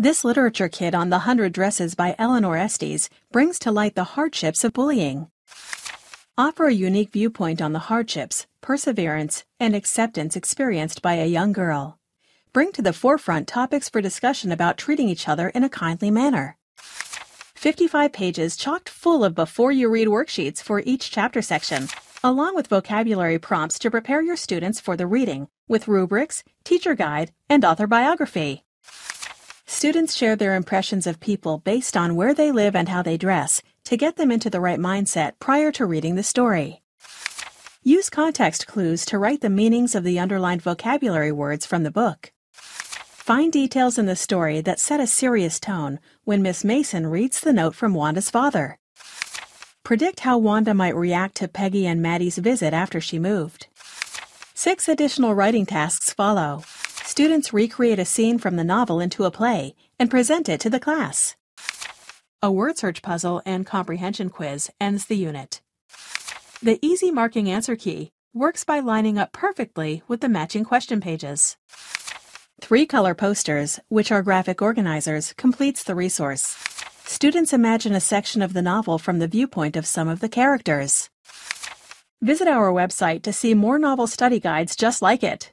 This literature kit on the Hundred Dresses by Eleanor Estes brings to light the hardships of bullying. Offer a unique viewpoint on the hardships, perseverance, and acceptance experienced by a young girl. Bring to the forefront topics for discussion about treating each other in a kindly manner. 55 pages chocked full of before you read worksheets for each chapter section, along with vocabulary prompts to prepare your students for the reading, with rubrics, teacher guide, and author biography. Students share their impressions of people based on where they live and how they dress to get them into the right mindset prior to reading the story. Use context clues to write the meanings of the underlined vocabulary words from the book. Find details in the story that set a serious tone when Miss Mason reads the note from Wanda's father. Predict how Wanda might react to Peggy and Maddie's visit after she moved. Six additional writing tasks follow. Students recreate a scene from the novel into a play and present it to the class. A word search puzzle and comprehension quiz ends the unit. The easy marking answer key works by lining up perfectly with the matching question pages. Three color posters, which are graphic organizers, completes the resource. Students imagine a section of the novel from the viewpoint of some of the characters. Visit our website to see more novel study guides just like it.